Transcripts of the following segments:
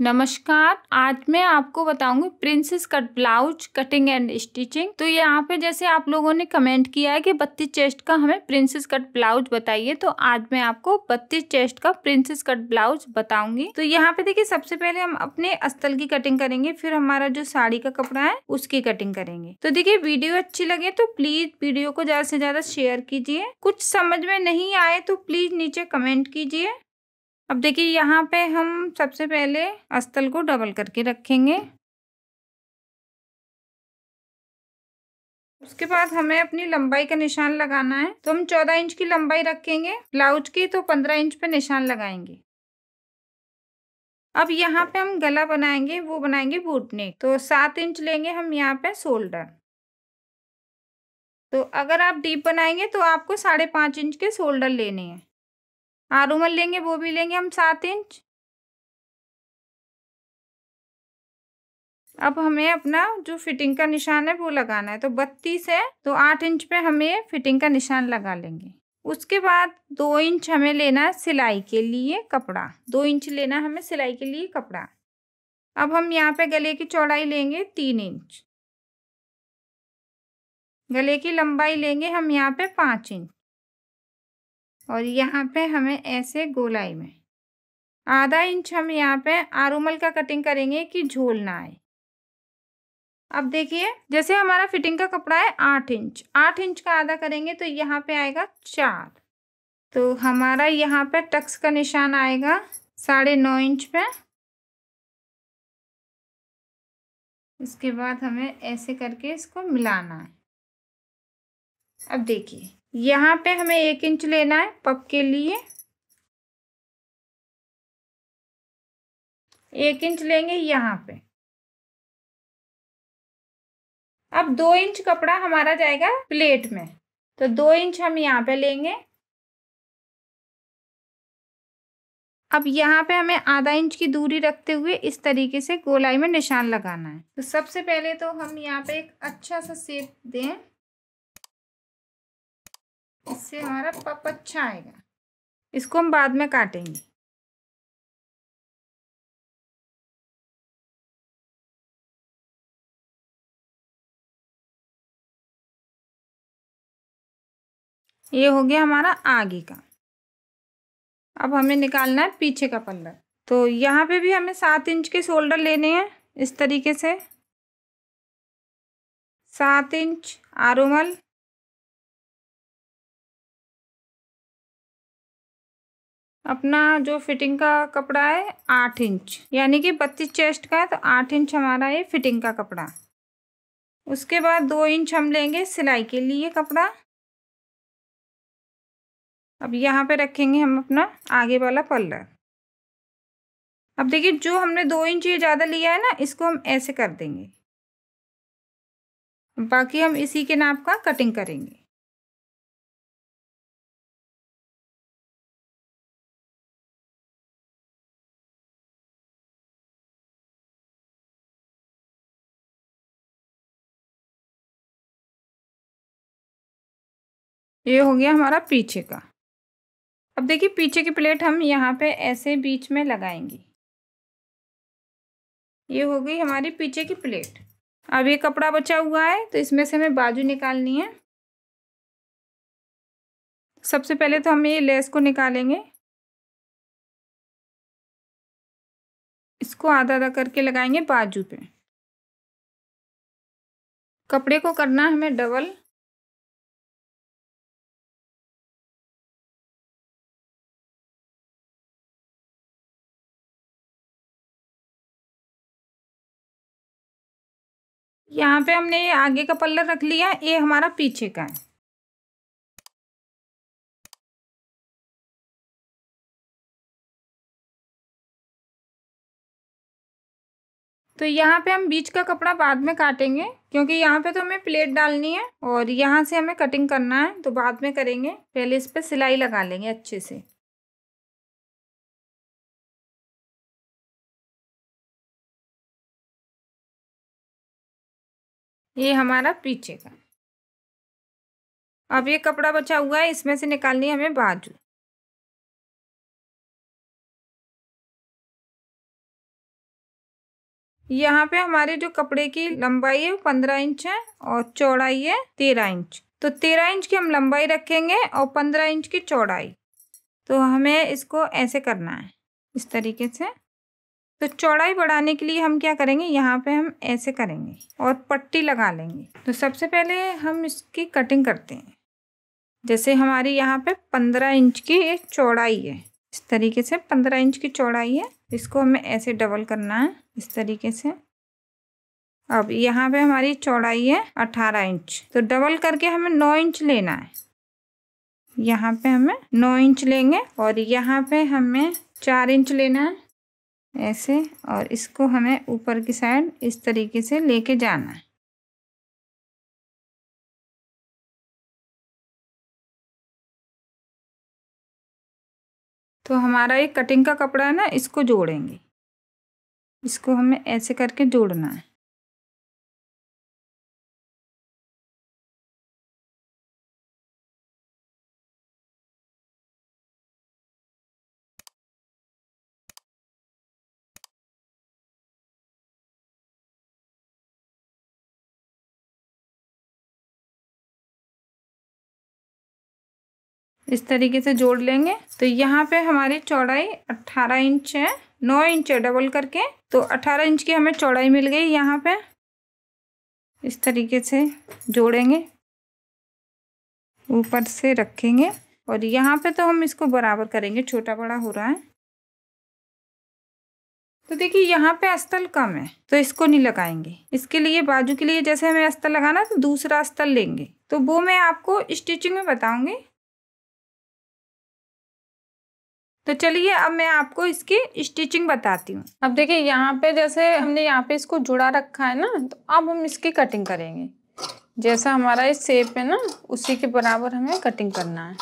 नमस्कार, आज मैं आपको बताऊँगी princess cut blouse cutting and stitching तो यहाँ पे जैसे आप लोगों ने कमेंट किया है कि बत्तीस चेस्ट का हमें प्रिंसेस कट ब्लाउज बताइए तो आज मैं आपको बत्तीस चेस्ट का प्रिंसेस कट ब्लाउज बताऊँगी। तो यहाँ पे देखिए, सबसे पहले हम अपने अस्तल की कटिंग करेंगे, फिर हमारा जो साड़ी का कपड़ा है, उसकी कटिंग करेंगे। तो देखिये वीडियो अच्छी लगे तो प्लीज़ वीडियो को ज़्यादा से ज़्यादा शेयर कीजिए। कुछ समझ में नहीं आए तो प्लीज़ नीचे कमेंट कीजिए। अब देखिए, यहाँ पे हम सबसे पहले अस्तल को डबल करके रखेंगे। उसके बाद हमें अपनी लंबाई का निशान लगाना है। तो हम चौदह इंच की लंबाई रखेंगे। ब्लाउज की तो पंद्रह इंच पे निशान लगाएँगे। अब यहाँ पे हम गला बनाएँगे, वो बनाएँगे बूटने तो सात इंच लेंगे हम यहाँ पे शोल्डर तो अगर आप डीप बनाएँगे तो आपको साढ़े पाँच इंच के शोल्डर लेने हैं। आरूमल लेंगे, वो भी लेंगे हम सात इंच। अब हमें अपना जो फिटिंग का निशान है वो लगाना है तो बत्तीस है तो आठ इंच पे हमें फिटिंग का निशान लगा लेंगे। उसके बाद दो इंच हमें लेना है सिलाई के लिए कपड़ा, दो इंच लेना है हमें सिलाई के लिए कपड़ा। अब हम यहाँ पे गले की चौड़ाई लेंगे तीन इंच। गले की लंबाई लेंगे हम यहाँ पे पाँच इंच। और यहाँ पे हमें ऐसे गोलाई में। आधा इंच हम यहाँ पे आरूमल का कटिंग करेंगे कि झोल ना आए। अब देखिए, जैसे हमारा फिटिंग का कपड़ा है आठ इंच। आठ इंच का आधा करेंगे तो यहाँ पे आएगा चार। तो हमारा यहाँ पे टक्स का निशान आएगा साढ़े नौ इंच पे। इसके बाद हमें ऐसे करके इसको मिलाना है। अब देखिए। यहाँ पे हमें एक इंच लेना है पप के लिए। एक इंच लेंगे यहाँ पे। अब दो इंच कपड़ा हमारा जाएगा प्लेट में। तो दो इंच हम यहाँ पे लेंगे। अब यहाँ पे हमें आधा इंच की दूरी रखते हुए इस तरीके से गोलाई में निशान लगाना है। तो सबसे पहले तो हम यहाँ पे एक अच्छा सा सेप दें। इससे हमारा पप अच्छा आएगा। इसको हम बाद में काटेंगे। ये हो गया हमारा आगे का। अब हमें निकालना है पीछे का पल्ला तो यहाँ पे भी हमें सात इंच के शोल्डर लेने हैं इस तरीके से। सात इंच आरोमल अपना जो फिटिंग का कपड़ा है, आठ इंच यानी कि बत्तीस चेस्ट का है तो आठ इंच हमारा ये फिटिंग का कपड़ा। उसके बाद दो इंच हम लेंगे सिलाई के लिए कपड़ा। अब यहाँ पे रखेंगे हम अपना आगे वाला पल्ला अब देखिए, जो हमने दो इंच ये ज़्यादा लिया है ना, इसको हम ऐसे कर देंगे। बाकी हम इसी के नाप का कटिंग करेंगे। ये हो गया हमारा पीछे का। अब देखिए पीछे की प्लेट हम यहाँ पे ऐसे बीच में लगाएँगे। ये हो गई हमारी पीछे की प्लेट। अब ये कपड़ा बचा हुआ है तो इसमें से हमें बाजू निकालनी है। सबसे पहले तो हम ये लेस को निकालेंगे। इसको आधा आधा करके लगाएँगे बाजू पे। कपड़े को करना हमें डबल। यहाँ पे हमने ये आगे का पल्ला रख लिया, ये हमारा पीछे का है। तो यहाँ पे हम बीच का कपड़ा बाद में काटेंगे, क्योंकि यहाँ पे तो हमें प्लेट डालनी है, और यहाँ से हमें कटिंग करना है तो बाद में करेंगे, पहले इस पर सिलाई लगा लेंगे अच्छे से। ये हमारा पीछे का। अब ये कपड़ा बचा हुआ है, इसमें से निकालनी है हमें बाजू। यहाँ पे हमारे जो कपड़े की लंबाई है पंद्रह इंच है और चौड़ाई है तेरह इंच। तो तेरह इंच की हम लंबाई रखेंगे और पंद्रह इंच की चौड़ाई। तो हमें इसको ऐसे करना है, इस तरीके से। तो चौड़ाई बढ़ाने के लिए हम क्या करेंगे? यहाँ पे हम ऐसे करेंगे और पट्टी लगा लेंगे। तो सबसे पहले हम इसकी कटिंग करते हैं। जैसे हमारी यहाँ पे पंद्रह इंच की चौड़ाई है। इस तरीके से पंद्रह इंच की चौड़ाई है। इसको हमें ऐसे डबल करना है, इस तरीके से। अब यहाँ पे हमारी चौड़ाई है अठारह इंच। तो डबल करके हमें नौ इंच लेना है। यहाँ पे हमें नौ इंच लेंगे और यहाँ पे हमें चार इंच लेना है। ऐसे और इसको हमें ऊपर की साइड इस तरीके से लेके जाना है। तो हमारा ये कटिंग का कपड़ा है ना, इसको जोड़ेंगे। इसको हमें ऐसे करके जोड़ना है। इस तरीके से जोड़ लेंगे। तो यहाँ पे हमारी चौड़ाई अट्ठारह इंच है, नौ इंच है डबल करके। तो अठारह इंच की हमें चौड़ाई मिल गई यहाँ पे। इस तरीके से जोड़ेंगे। ऊपर से रखेंगे। और यहाँ पे तो हम इसको बराबर करेंगे, छोटा बड़ा हो रहा है। तो देखिए, यहाँ पे अस्तल कम है तो इसको नहीं लगाएँगे। इसके लिए, बाजू के लिए जैसे हमें अस्तल लगाना तो दूसरा अस्तर लेंगे। तो वो मैं आपको स्टिचिंग में बताऊँगी। तो चलिए अब मैं आपको इसकी स्टिचिंग बताती हूँ। अब देखिए यहाँ पे जैसे हमने यहाँ पे इसको जुड़ा रखा है ना तो अब हम इसकी कटिंग करेंगे। जैसा हमारा ये सेप है ना, उसी के बराबर हमें कटिंग करना है।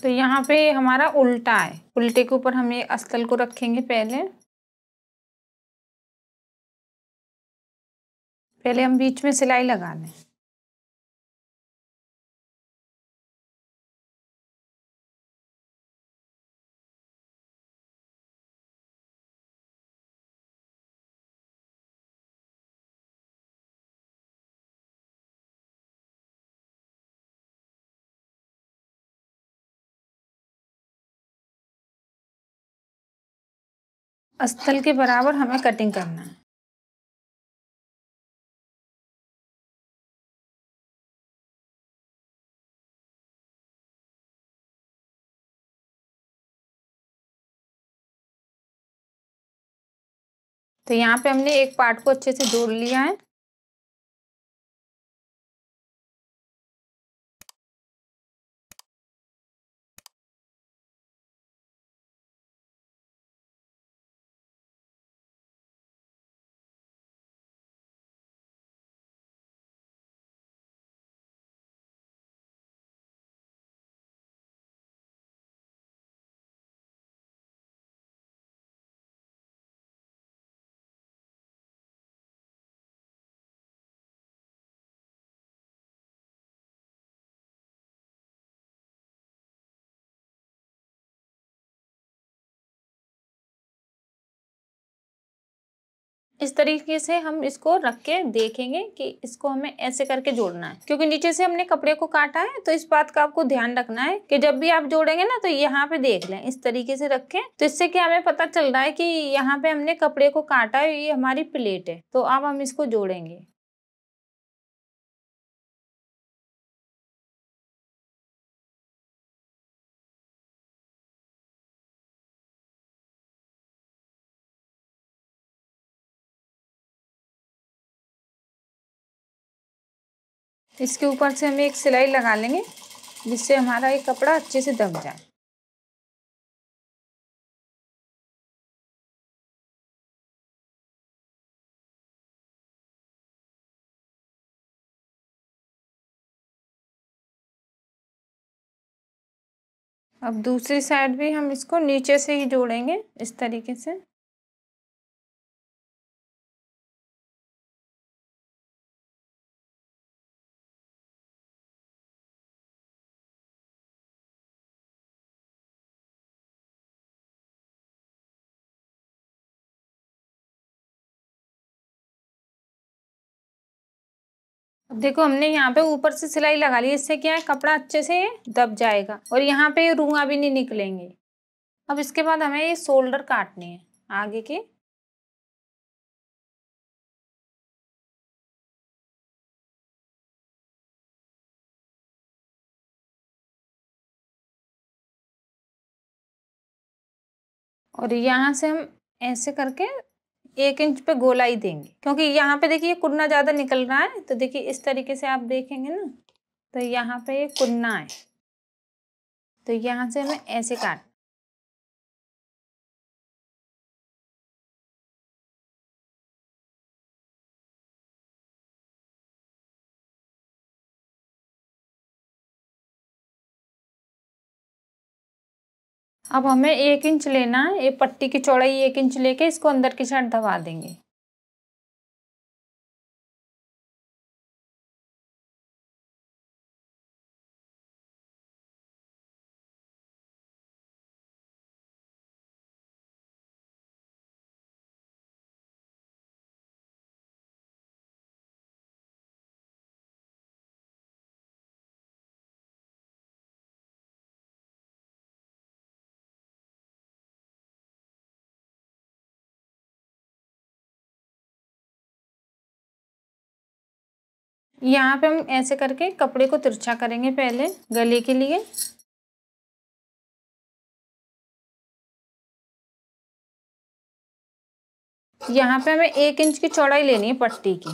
तो यहाँ पे हमारा उल्टा है। उल्टे के ऊपर हम ये अस्तल को रखेंगे पहले। पहले हम बीच में सिलाई लगा लें। स्थल के बराबर हमें कटिंग करना है। तो यहाँ पे हमने एक पार्ट को अच्छे से जोड़ लिया है। इस तरीके से हम इसको रख के देखेंगे कि इसको हमें ऐसे करके जोड़ना है। क्योंकि नीचे से हमने कपड़े को काटा है तो इस बात का आपको ध्यान रखना है कि जब भी आप जोड़ेंगे ना तो यहाँ पे देख लें, इस तरीके से रखें। तो इससे क्या हमें पता चल रहा है कि यहाँ पे हमने कपड़े को काटा है, ये हमारी प्लेट है तो अब हम इसको जोड़ेंगे। इसके ऊपर से हम एक सिलाई लगा लेंगे, जिससे हमारा ये कपड़ा अच्छे से दब जाए। अब दूसरी साइड भी हम इसको नीचे से ही जोड़ेंगे, इस तरीके से। अब देखो, हमने यहाँ पे ऊपर से सिलाई लगा ली, इससे क्या है, कपड़ा अच्छे से दब जाएगा और यहाँ पे रुआ भी नहीं निकलेंगे। अब इसके बाद हमें ये शोल्डर काटने हैं, आगे के। और यहाँ से हम ऐसे करके एक इंच पे गोलाई देंगे। क्योंकि यहाँ पे देखिए कुन्ना ज़्यादा निकल रहा है तो देखिए इस तरीके से आप देखेंगे ना तो यहाँ पे ये कुन्ना है। तो यहाँ से हमें ऐसे काट अब हमें एक इंच लेना है ये पट्टी की चौड़ाई एक इंच लेके इसको अंदर की साइड दबा देंगे। यहाँ पे हम ऐसे करके कपड़े को तिरछा करेंगे पहले गले के लिए। यहाँ पे हमें एक इंच की चौड़ाई लेनी है पट्टी की।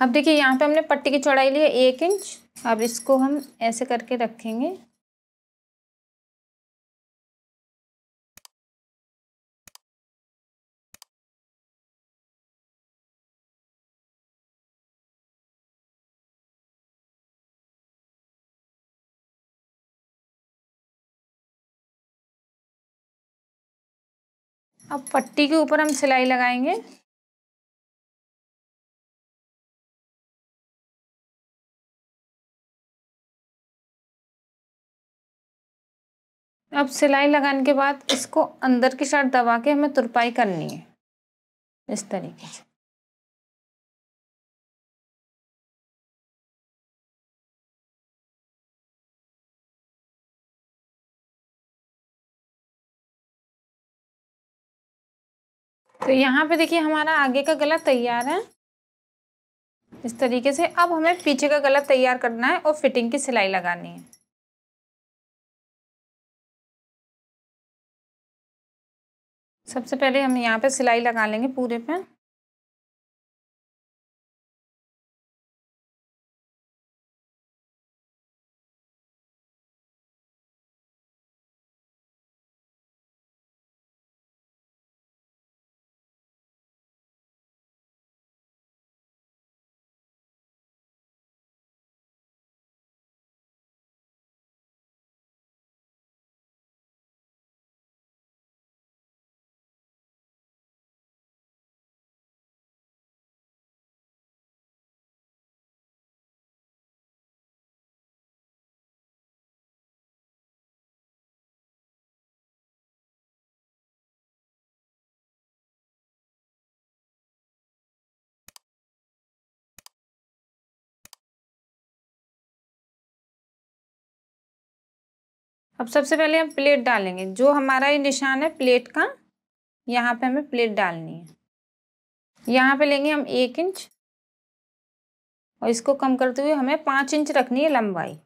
अब देखिए यहाँ पे हमने पट्टी की चौड़ाई ली है एक इंच। अब इसको हम ऐसे करके रखेंगे। अब पट्टी के ऊपर हम सिलाई लगाएँगे। अब सिलाई लगाने के बाद इसको अंदर की साइड दबा के हमें तुरपाई करनी है। इस तरीके से। तो यहाँ पे देखिए हमारा आगे का गला तैयार है। इस तरीके से अब हमें पीछे का गला तैयार करना है और फिटिंग की सिलाई लगानी है। सबसे पहले हम यहाँ पे सिलाई लगा लेंगे पूरे पे। अब सबसे पहले हम प्लेट डालेंगे। जो हमारा ये निशान है, प्लेट का, यहाँ पे हमें प्लेट डालनी है। यहाँ पे लेंगे हम एक इंच और इसको कम करते हुए हमें पाँच इंच रखनी है लंबाई।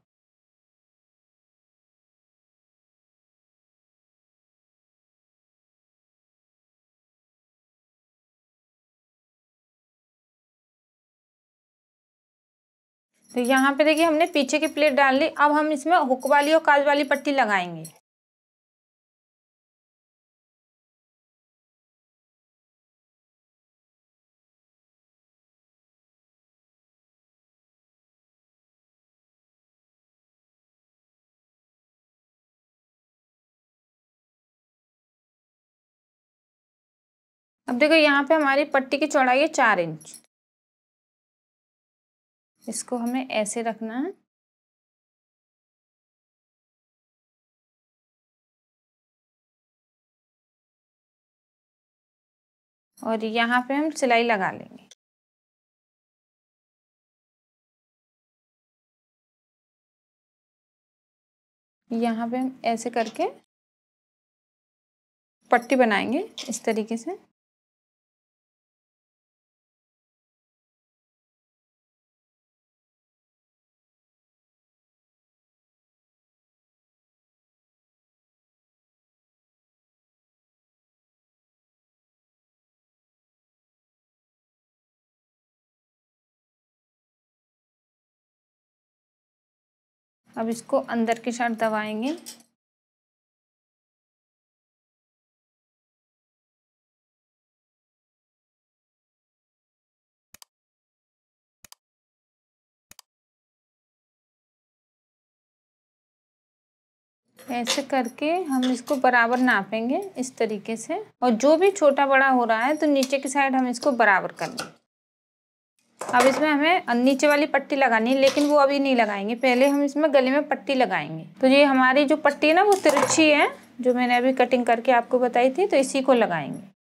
तो यहाँ पे देखिए हमने पीछे की प्लेट डाल ली। अब हम इसमें हुक वाली और काज वाली पट्टी लगाएँगे। अब देखो यहाँ पे हमारी पट्टी की चौड़ाई है चार इंच। इसको हमें ऐसे रखना है। और यहाँ पे हम सिलाई लगा लेंगे। यहाँ पे हम ऐसे करके पट्टी बनाएँगे इस तरीके से। अब इसको अंदर के साथ दबाएँगे। ऐसे करके हम इसको बराबर नापेंगे इस तरीके से। और जो भी छोटा बड़ा हो रहा है तो नीचे की साइड हम इसको बराबर कर लेंगे अब इसमें हमें नीचे वाली पट्टी लगानी है, लेकिन वो अभी नहीं लगाएँगे। पहले हम इसमें गले में पट्टी लगाएँगे। तो ये हमारी जो पट्टी है ना, वो तिरछी है, जो मैंने अभी कटिंग करके आपको बताई थी तो इसी को लगाएँगे।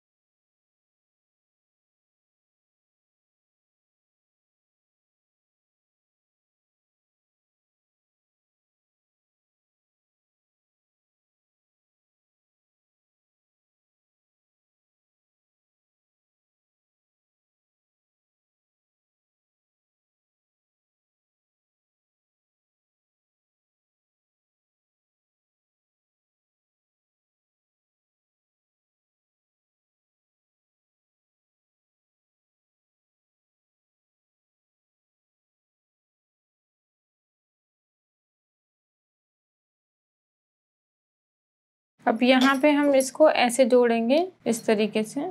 अब यहाँ पे हम इसको ऐसे जोड़ेंगे इस तरीके से।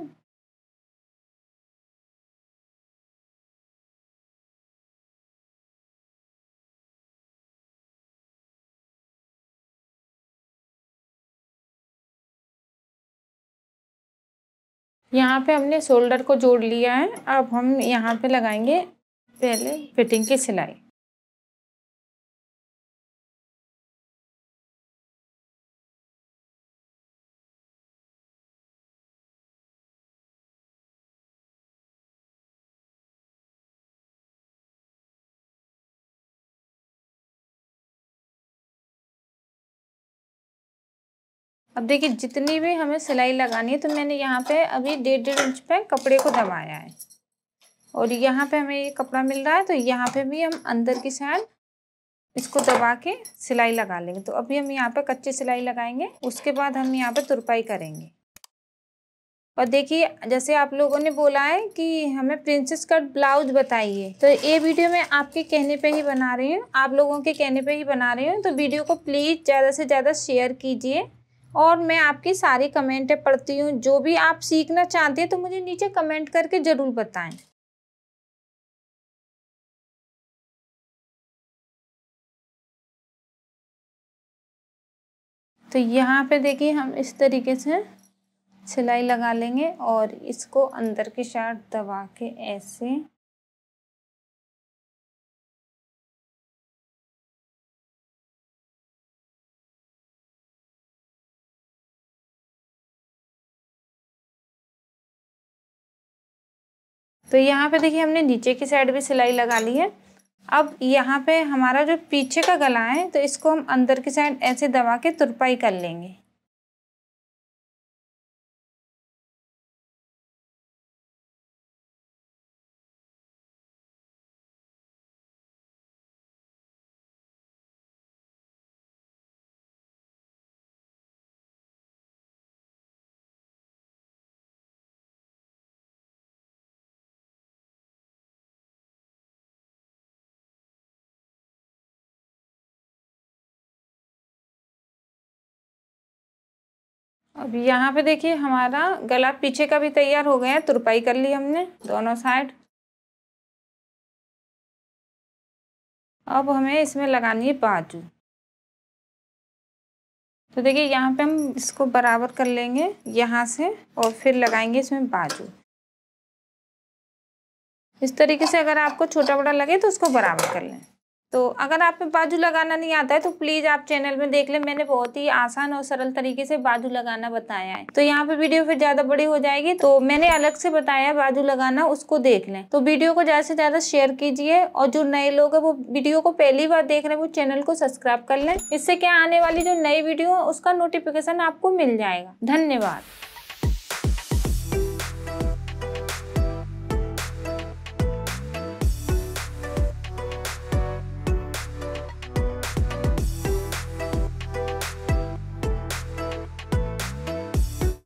यहाँ पे हमने शोल्डर को जोड़ लिया है। अब हम यहाँ पे लगाएँगे पहले फिटिंग की सिलाई। अब देखिए, जितनी भी हमें सिलाई लगानी है तो मैंने यहाँ पे अभी डेढ़ डेढ़ इंच पे कपड़े को दबाया है। और यहाँ पे हमें ये कपड़ा मिल रहा है तो यहाँ पे भी हम अंदर की साइड इसको दबा के सिलाई लगा लेंगे। तो अभी हम यहाँ पे कच्ची सिलाई लगाएँगे, उसके बाद हम यहाँ पे तुरपाई करेंगे। और देखिए, जैसे आप लोगों ने बोला है कि हमें प्रिंसेस कट ब्लाउज बताइए तो ये वीडियो मैं आपके कहने पे ही बना रही हूँ। आप लोगों के कहने पे ही बना रही हूँ। तो वीडियो को प्लीज़ ज़्यादा से ज़्यादा शेयर कीजिए। और मैं आपकी सारी कमेंटें पढ़ती हूँ। जो भी आप सीखना चाहते हैं तो मुझे नीचे कमेंट करके ज़रूर बताएँ। तो यहाँ पे देखिए हम इस तरीके से सिलाई लगा लेंगे और इसको अंदर की साथ दबा के ऐसे तो यहाँ पे देखिए हमने नीचे की साइड भी सिलाई लगा ली है। अब यहाँ पे हमारा जो पीछे का गला है तो इसको हम अंदर की साइड ऐसे दबा के तुरपाई कर लेंगे। अब यहाँ पे देखिए हमारा गला पीछे का भी तैयार हो गया है, तुरपाई कर ली हमने दोनों साइड। अब हमें इसमें लगानी है बाजू। तो देखिए यहाँ पे हम इसको बराबर कर लेंगे, यहाँ से और फिर लगाएँगे इसमें बाजू। इस तरीके से अगर आपको छोटा बड़ा लगे तो उसको बराबर कर लें। तो अगर आप पे बाजू लगाना नहीं आता है तो प्लीज़ आप चैनल में देख लें। मैंने बहुत ही आसान और सरल तरीके से बाजू लगाना बताया है। तो यहाँ पे वीडियो फिर ज़्यादा बड़ी हो जाएगी। तो मैंने अलग से बताया है बाजू लगाना, उसको देख लें। तो वीडियो को ज़्यादा से ज़्यादा शेयर कीजिए और जो नए लोग है, वो वीडियो को पहली बार देख रहे हैं, वो चैनल को सब्सक्राइब कर लें। इससे क्या आने वाली जो नई वीडियो है, उसका नोटिफिकेशन आपको मिल जाएगा। धन्यवाद।